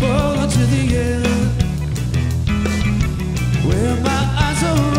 fall onto the end. Where my eyes are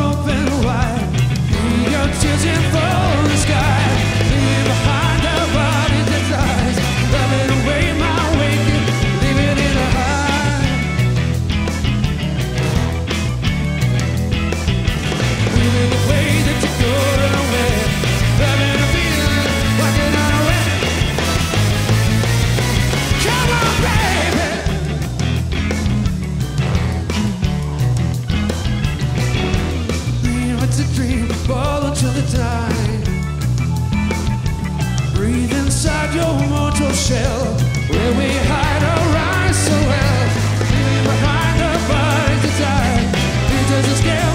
inside your mortal shell where we hide our eyes so well. Leaving behind our bodies desire. It doesn't scare